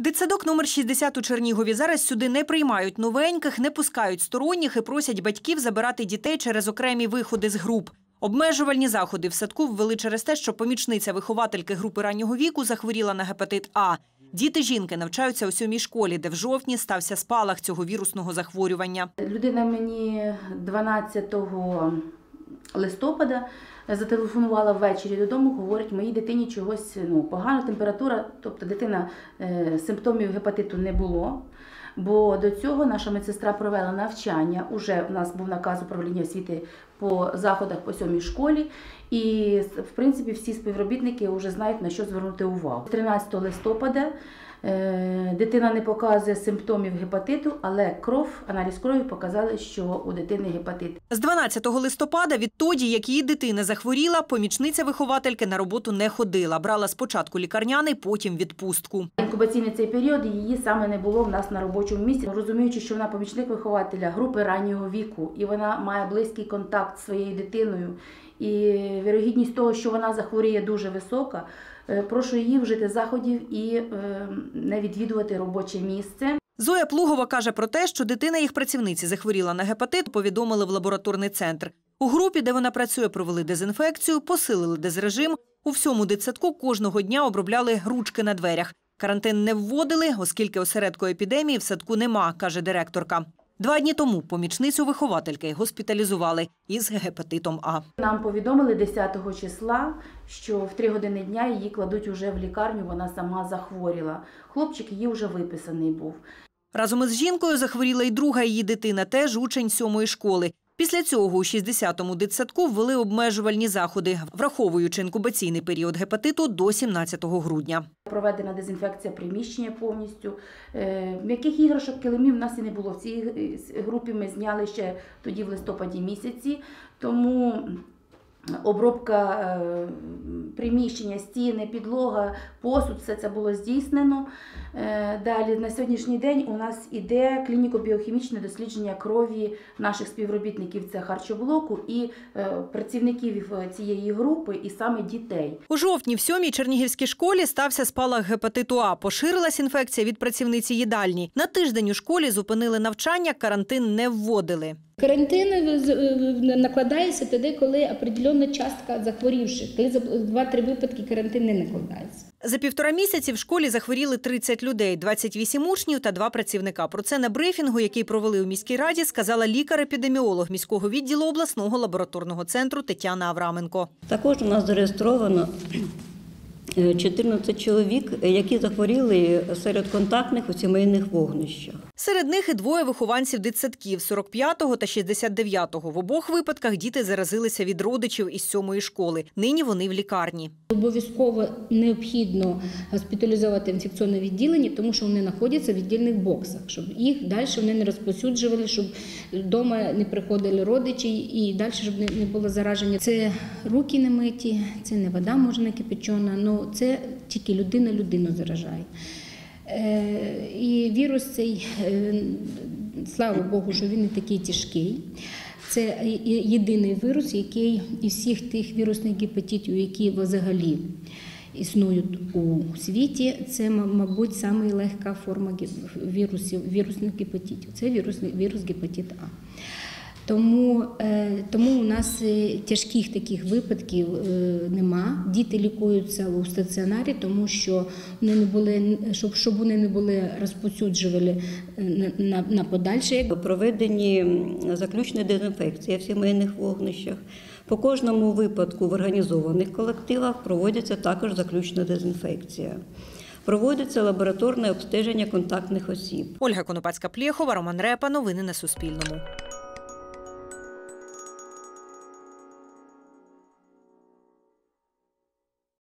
Дитсадок номер 60 у Чернігові зараз сюди не приймають новеньких, не пускають сторонніх і просять батьків забирати дітей через окремі виходи з груп. Обмежувальні заходи в садку ввели через те, що помічниця виховательки групи раннього віку захворіла на гепатит А. Діти жінки навчаються у сьомій школі, де в жовтні стався спалах цього вірусного захворювання. Людина мені 12 листопада зателефонувала ввечері додому, говорить, моїй дитині чогось ну, погана температура, тобто дитина е, симптомів гепатиту не було. Бо до цього наша медсестра провела навчання. Уже у нас був наказ управління освіти по заходах по сьомій школі, і в принципі всі співробітники вже знають на що звернути увагу. 13 листопада е, дитина не показує симптомів гепатиту, але кров, аналіз крові показали, що у дитини гепатит. З 12 листопада, відтоді, як її дитина захворіла, помічниця виховательки на роботу не ходила. Брала спочатку лікарняний, потім відпустку. Інкубаційний цей період її саме не було в нас на робочому місці. Розуміючи, що вона помічник вихователя групи раннього віку, і вона має близький контакт з своєю дитиною. І вірогідність того, що вона захворіє, дуже висока. Е, Прошу її вжити заходів і е, не відвідувати робоче місце. Зоя Плугова каже про те, що дитина їх працівниці захворіла на гепатит, повідомили в лабораторний центр. У групі, де вона працює, провели дезінфекцію, посилили дезрежим. У всьому дитсадку кожного дня обробляли ручки на дверях. Карантин не вводили, оскільки осередку епідемії в садку нема, каже директорка. Два дні тому помічницю виховательки госпіталізували із гепатитом А. Нам повідомили 10 числа, що в 3 години дня її кладуть уже в лікарню, вона сама захворіла. Хлопчик її вже виписаний був. Разом із жінкою захворіла й друга її дитина, теж учень сьомої школи. Після цього у 60-му дитсадку ввели обмежувальні заходи, враховуючи інкубаційний період гепатиту до 17 грудня. Проведена дезінфекція приміщення повністю. Е, М'яких іграшок килимів в нас і не було. В цій е, групі ми зняли ще тоді в листопаді місяці. Тому обробка е, приміщення, стіни, підлога, посуд, все це було здійснено. Е, Далі на сьогоднішній день у нас іде клініко-біохімічне дослідження крові наших співробітників це харчоблоку і е, працівників цієї групи, і саме дітей. У жовтні в сьомій Чернігівській школі стався спалах гепатиту А. Поширилась інфекція від працівниці їдальні. На тиждень у школі зупинили навчання, карантин не вводили. Карантин з- накладається тоді, коли определенна частка захворівших. Коли за два-три випадки карантин не накладається. За півтора місяці в школі захворіли 30 людей, 28 учнів та два працівника. Про це на брифінгу, який провели у міській раді, сказала лікар-епідеміолог міського відділу обласного лабораторного центру Тетяна Авраменко. Також у нас зареєстровано 14 чоловік, які захворіли серед контактних у сімейних вогнищах. Серед них і двоє вихованців дитсадків 45-го та 69-го. В обох випадках діти заразилися від родичів із сьомої школи. Нині вони в лікарні. Обов'язково необхідно госпіталізувати інфекційне відділення, тому що вони знаходяться в віддільних боксах, щоб їх далі вони не розповсюджували, щоб вдома не приходили родичі і далі, щоб не не було зараження. Це руки не миті, це не вода можна кипячена, ну це тільки людина людину заражає. Е, І вірус цей, е, слава Богу, що він не такий тяжкий. Це єдиний вірус, який із всіх тих вірусних гепатитів, які взагалі існують у світі, це, мабуть, саме легка форма вірусів, вірусних гепатитів. Це вірус, вірус гепатит А. Тому, е, тому у нас е, тяжких таких випадків е, нема. Діти лікуються у стаціонарі, тому що вони не були, щоб, щоб вони не були розповсюджували е, на, на, на подальше. Проведені заключні дезінфекції в сімейних вогнищах. По кожному випадку в організованих колективах проводиться також заключна дезінфекція. Проводиться лабораторне обстеження контактних осіб. Ольга Конопацька-Плєхова, Роман Репа. Новини на Суспільному.